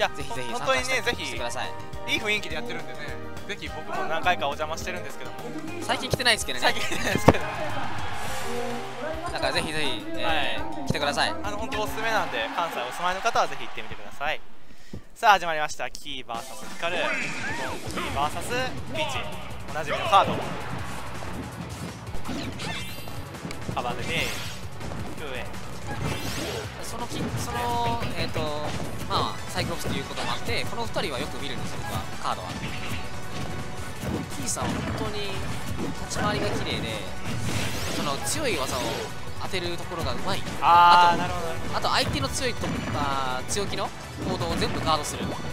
いやぜひぜひ本当にねぜひしてください。いい雰囲気でやってるんでねぜひ僕も何回かお邪魔してるんですけども。最近来てないですけどね。最近来てないですけど。だからぜひぜひ、えー来てください。あの本当おすすめなんで関西お住まいの方はぜひ行ってみてください。さあ始まりました。キー VS ヒカル。ドンキー VS ピーチ。おなじみのカードカバンでね。上そのきそのえっ、とまあサイクロプスということもあってこの2人はよく見るんですよ僕は。カードは。キーさんは本当に立ち回りが綺麗でその強い技を当てるところがうまい。あとあと相手の強いとあー強気の行動を全部ガードする。ど本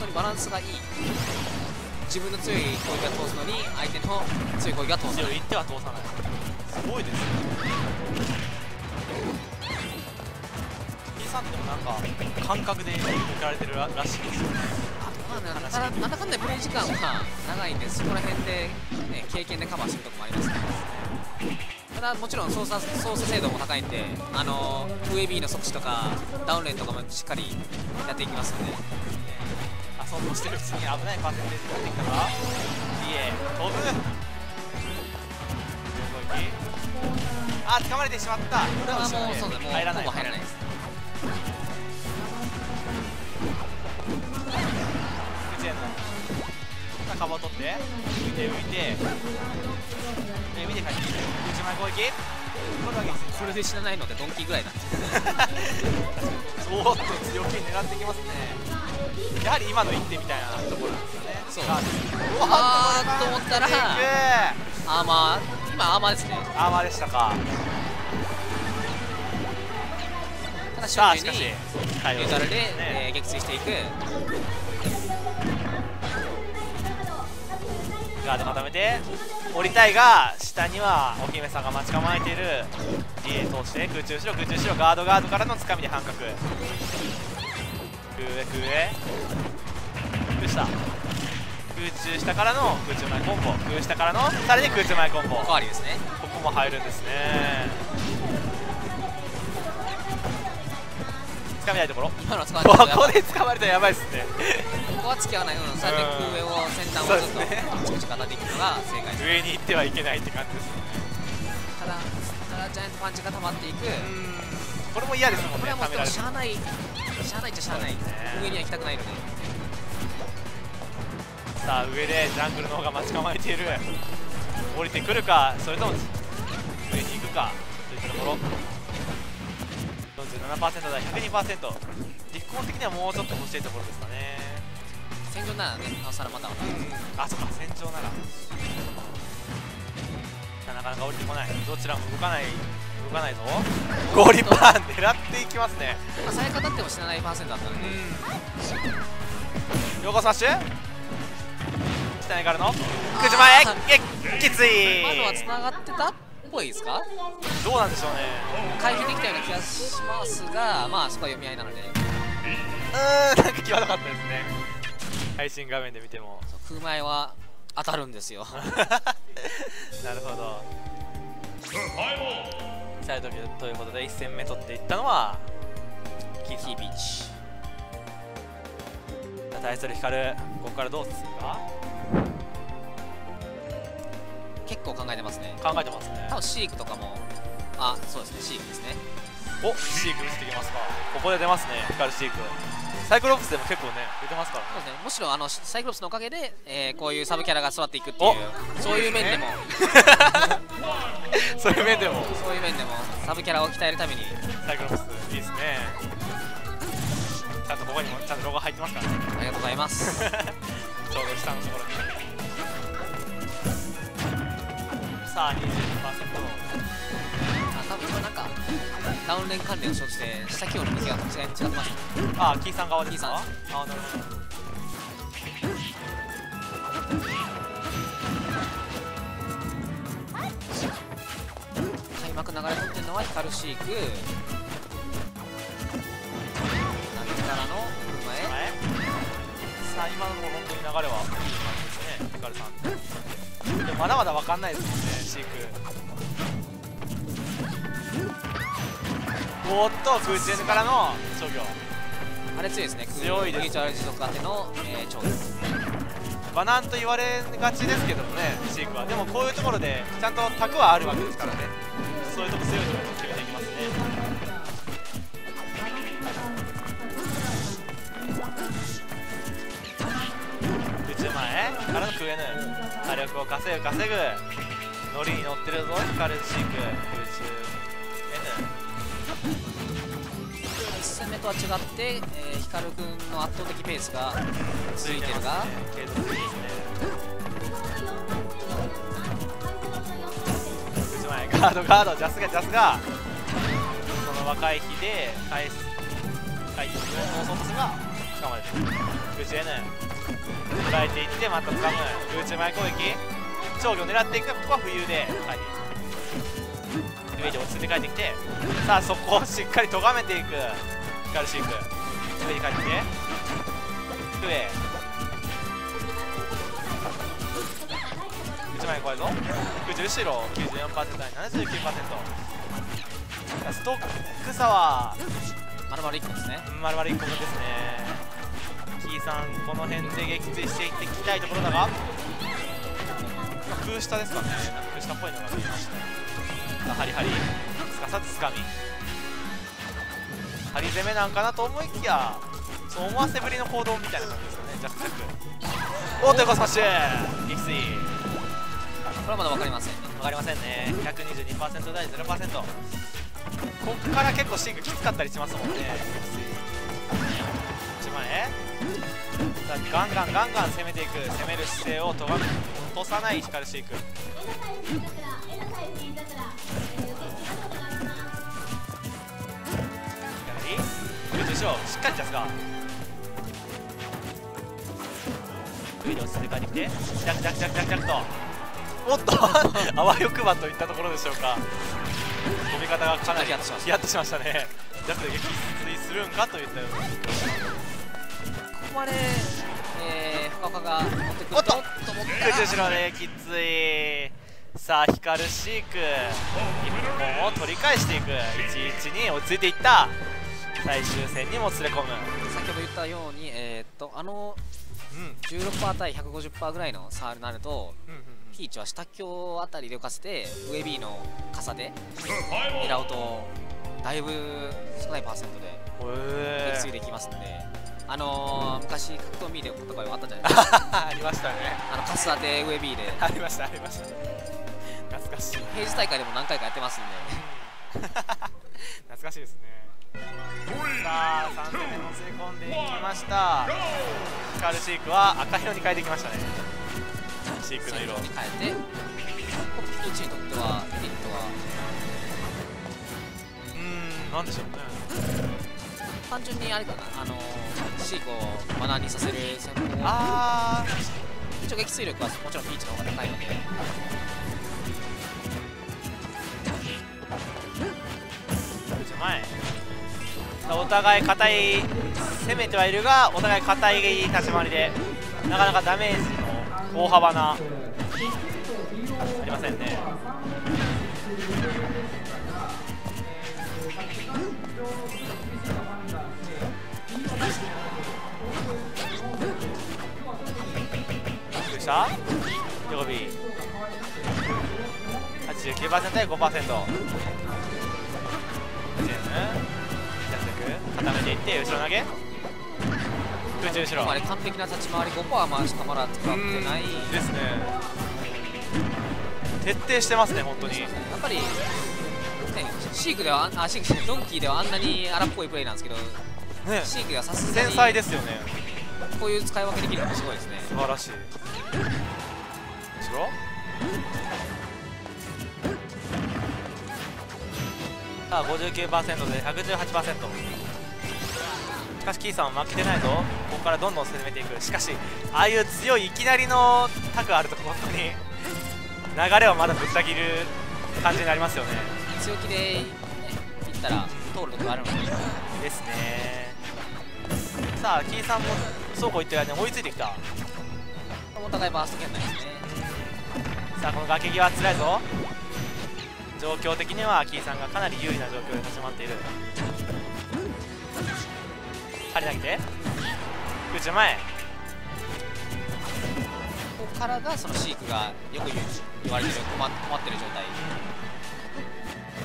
当にバランスがいい。自分の強い攻撃が通すのに相手の強い攻撃が通す強いっては通さない。すごいですねさんでもなんか感覚で行かれてるららしいですよねまあね、なんだなんだかんだプレイ時間は長いんでそこら辺で、ね、経験でカバーしてるところもありますねただもちろん操作操作精度も高いんであの上 B の速地とかダウンレーンとかもしっかりやっていきますのであ想像してるうちに危ないパーセンテージが出てきたからいえ飛ぶあ掴まれてしまったここれはもうそうだもう入らない。入らないです口へのカバを取って。浮いて。浮いてで見て帰ってきて。内前攻撃。これだけですそれで死なないのでドンキーぐらいなんですお っと強気に狙ってきますね。やはり今の一手みたいなところなんですよね。そう。さああーっと思ったらアーマー。今アーマーですね。アーマーでしたか。ただ瞬時に対応ニュートラルで、ねえー撃墜していくガード固めて降りたいが下にはお姫さんが待ち構えている。DA 通して空中後ろ空中後ろガードガードからのつかみで半角。空上空上空下。空中下からの空中前コンボ。空下からのさらに空中前コンボ。おかわりですね。ここも入るんですね。つかみたいところ。今の ここで掴まれたらやばいっすねここは付き合わない、うん、そうやって空上を先端をちょっとそうですね。あちこち当たっていくのが正解です上に行ってはいけないって感じですね。ただただジャイアントパンチが溜まっていく。これも嫌ですもん。ねこれはもうしゃあないしゃあないっちゃしゃあない、ね上には行きたくないのでさあ上でジャングルの方が待ち構えている降りてくるか。それとも上に行くか。といったところ？47%台102%立候補的にはもうちょっと欲しいところですか。ね戦場ならねなおさらまたまたあそっか戦場なら。なかなか降りてこない。どちらも動かない動かないぞ。ゴーリパン狙っていきますね。まあ、最悪当たっても死なないパーセントだったので、横スマッシュ下にからの。口前あえきつい。今のは繋がってたっぽいですか？どうなんでしょうね。回避できたような気がしますがまあそこは読み合いなので。うーんなんか際どかったですね配信画面で見ても。空前は当たるんですよ。なるほど。サイドビューということで1戦目取っていったのはキーキービーチ対するヒカルここからどうするか？結構考えてますね。考えてますね。多分シークとかもあそうですねシークですね。おシーク見せてきますか。ここで出ますねヒカルシークサイクロプスでも結構ね出てますからね。そうですね。むしろあのサイクロプスのおかげで、えーこういうサブキャラが育っていくっていう そういう面でも。そういう面でも。そういう面でもサブキャラを鍛えるために。サイクロプスいいですね。ちゃんとここにもちゃんとロゴ入ってますからね。ありがとうございます。ちょうど下のところに。さあ22%あダウンレン関連を生じて下気温の水が違い違ってますねああキーさん側ですかキーああなるほど開幕流れ込んでるのはヒカルシーク波からの前前さあ今のところ本当に流れはいい感じですねヒカルさんでもまだまだ分かんないですもんねシークおっと空中からの商業。あれ強いですね。強いです。空気持続当ての、えー、長バナンと言われがちですけどもねシークは。でもこういうところでちゃんと卓はあるわけですからね。そういうとこ強いところ決めていきますね。宇宙前からのクエヌ火力を稼ぐ稼ぐ。ノリに乗ってるぞ光るシーク。宇宙とは違って、えー、光君の圧倒的ペースが続いてるが、継続的ですね。ガードガードジャスがジャスが。その若い日で返す返して通そうとすが捕まえる。内 N 捉えていってまた掴む。内前攻撃。長魚を狙っていくここは浮遊で帰っていく。上で落ち着いて帰ってきてさあそこをしっかり咎めていく。光るシーク上に帰ってきてクエ1枚怖いぞ空中後ろ94%対79%ストック差はまるまる1個ですねまるまる1個分ですねキーさんこの辺で撃墜していっていきたいところだが空下ですかね空下っぽいのが見えましたハリハリすかさずつかみハリ攻めなんかなと思いきやそう思わせぶりの行動みたいな感じですよねジャックジャックおっと横スマッシュ撃墜これはまだ分かりません。ね分かりませんね。122%台0%こっから結構シンクきつかったりしますもんね。1前さあガンガンガンガン攻めていく。攻める姿勢をとが落とさない光るシーク左空中ししっかりジャスが上で落ちて帰ってジャクジャクジャクジャクジャクと。おっと。あわよくばといったところでしょうか。飛び方がかなりヒヤッとしましたヒヤッとしましたね。ジャクで撃墜するんかといったような。ここまで、えー、深岡が持ってくるおっと。とと思った後ろできつい。さあ光るシーク。1本を取り返していく。1-1に落ち着いていった最終戦にも連れ込む。先ほど言ったように、えー、っとあのうん16%対150%ぐらいの差になるとうんうんピーチは下強あたりで浮かせて上 B の傘で狙うとだいぶ少ないパーセントで撃墜えできますんで、あのー、昔格闘ミーで戦いはあったじゃないですか。ありましたね。あのカス当て上 B で。ありましたありました。懐かしい。平時大会でも何回かやってますんで 懐かしいですね。さあ3戦目も吸い込んでいきました。光るシークは赤色に変えてきましたね。シークの色。に変えて。ピーチにとってはメリットは？うーんなんでしょうね。単純にあれかな。あのー、シークをマナーにさせる戦法。あ一応撃墜力はもちろんピーチの方が高いのでー前お互い硬い攻めてはいるがお互い硬い立ち回りでなかなかダメージの大幅なありませんね。どうした？横 B 89%対5%ジェンヌジャス固めていって後ろ投げ。空中後ろ。ここまで完璧な立ち回り5%は回しかまだ使ってない。うんですね。徹底してますね本当に。やっぱり、ね、シークではあシークドンキーではあんなに荒っぽいプレイなんですけどねシークではさすが繊に細ですよね。こういう使い分けできるのがすごいですね。素晴らしい。後ろさあ59%で118%しかしキーさんは負けてないぞ。ここからどんどん攻めていく。しかしああいう強いいきなりのタクあると本当に流れをまだぶった切る感じになりますよね。強気で、ね、いったら通るとこあるのでですね。さあキーさんもそうこう言ってる間に追いついてきた。お互いバースト圏内ですね。さあこの崖際つらいぞ状況的にはキーさんがかなり有利な状況で立ち回っている。張り投げて。空中前。ここからがそのシークがよく言う言われてる困困ってる状態。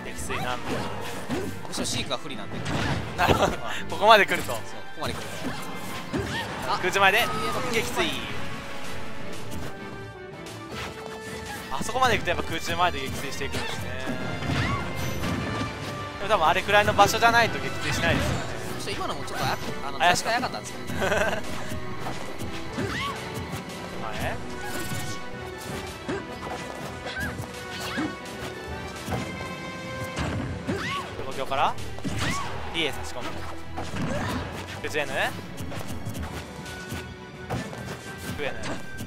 撃水なんで。むしろシークが不利なんで。なるほど。ここまで来ると。ここまで来ると。あ空中前でい撃水あそこまで行くとやっぱ空中前で撃墜していくんですね。でも多分あれくらいの場所じゃないと撃墜しないですよね。そして今のもちょっとああの怪しかったんですけどね前 東京から？D へ差し込む空中 N 空 N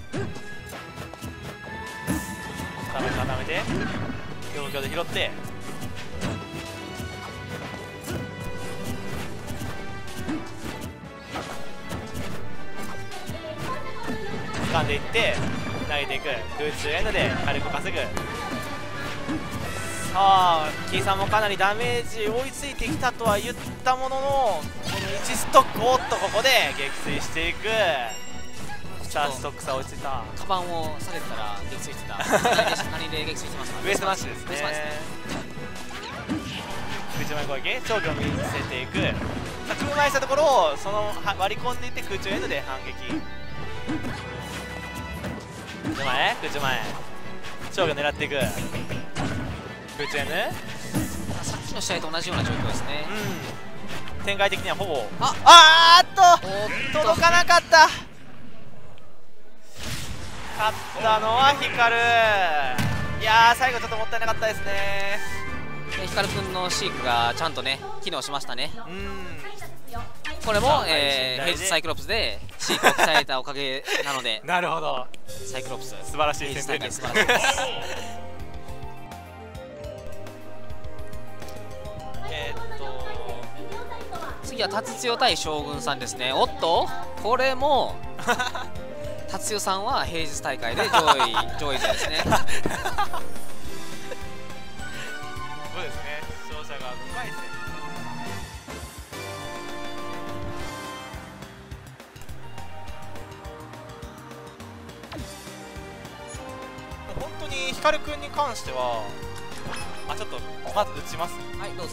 固めて固めて東京で拾って。掴んでいって投げていく。空中 N で火力稼ぐ。さあキーさんもかなりダメージ追いついてきたとは言ったもののこの1ストックおっとここで撃墜していく。さあストック差追いついた。カバンを下げてたら撃墜してた何で撃墜してましたウエストマッシュですね。ウエストマッシュですね。空中前攻撃長距離を見せていく。さあ空前したところをそのは割り込んでいって空中 N で反撃。空中前？空中前。長距離を狙っていく。空中 N さっきの試合と同じような状況ですね。うん。展開的にはほぼ。ああーっと。届かなかった勝ったのはヒカル。いやー最後ちょっともったいなかったですね。でヒカル君のシークがちゃんとね機能しましたね。うん。これもえー、大事ヘイズサイクロプスでシークを鍛えたおかげなので。なるほど。サイクロプス。素晴らしいです会素晴らしいです。えーっと次は達強対将軍さんですね。おっとこれも 達強さんは平日大会で上位 上位でですね。そうですね。勝者が5回戦。本当に光くんに関してはあちょっとまず打ちます。はいどうぞ